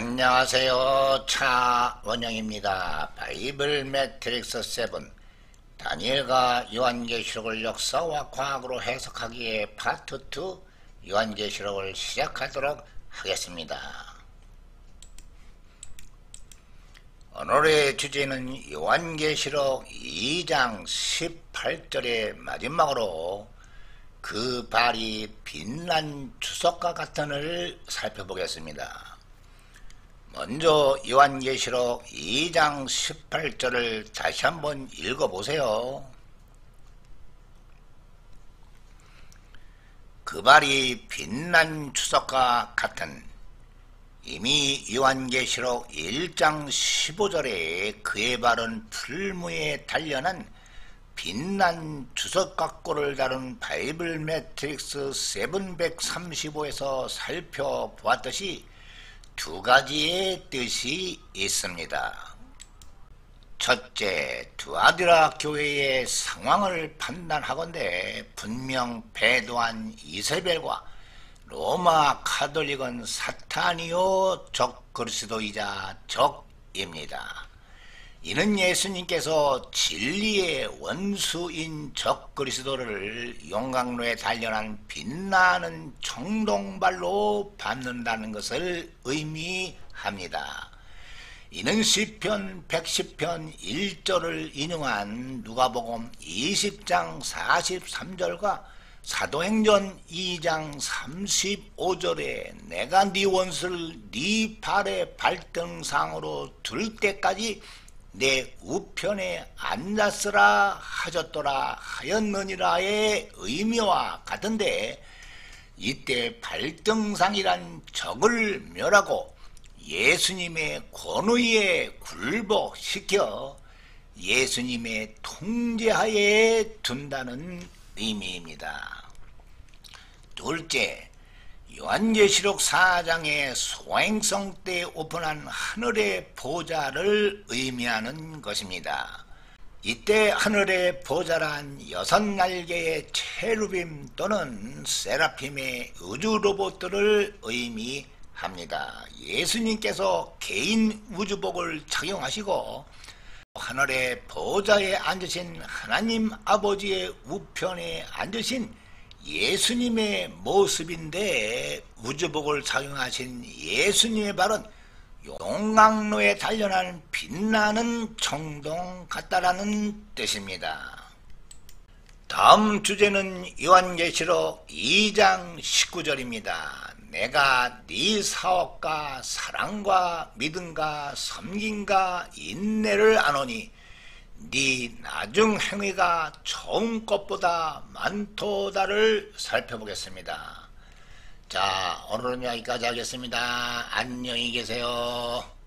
안녕하세요. 차원영입니다. 바이블 매트릭스 7 다니엘과 요한계시록을 역사와 과학으로 해석하기의 파트 2 요한계시록을 시작하도록 하겠습니다. 오늘의 주제는 요한계시록 2장 18절의 마지막으로 그 발이 빛난 주석과 같은을 살펴보겠습니다. 먼저 요한계시록 2장 18절을 다시 한번 읽어보세요. 그 발이 빛난 주석과 같은 이미 요한계시록 1장 15절에 그의 발은 풀무에 단련한 빛난 주석 같고를 다룬 바이블 매트릭스 735에서 살펴보았듯이 두 가지의 뜻이 있습니다. 첫째, 두아디라 교회의 상황을 판단하건대 분명 배도한 이세벨과 로마 카톨릭은 사탄이요 적 그리스도이자 적입니다. 이는 예수님께서 진리의 원수인 적 그리스도를 용광로에 단련한 빛나는 청동발로 밟는다는 것을 의미합니다. 이는 시편 110편 1절을 인용한 누가복음 20장 43절과 사도행전 2장 35절에 내가 네 원수를 네 발의 발등상으로 둘 때까지 내 우편에 앉았으라 하셨더라 하였느니라의 의미와 같은데 이때 발등상이란 적을 멸하고 예수님의 권위에 굴복시켜 예수님의 통제하에 둔다는 의미입니다. 둘째, 요한계시록 4장의 소행성 때 오픈한 하늘의 보좌를 의미하는 것입니다. 이때 하늘의 보좌란 여섯 날개의 체루빔 또는 세라핌의 우주 로봇들을 의미합니다. 예수님께서 개인 우주복을 착용하시고 하늘의 보좌에 앉으신 하나님 아버지의 우편에 앉으신 예수님의 모습인데 우주복을 착용하신 예수님의 발은 용광로에 단련하는 빛나는 청동 같다라는 뜻입니다. 다음 주제는 요한계시록 2장 19절입니다. 내가 네 사업과 사랑과 믿음과 섬김과 인내를 아노니 네 나중 행위가 처음 것보다 많도다를 살펴보겠습니다. 자 오늘은 여기까지 하겠습니다. 안녕히 계세요.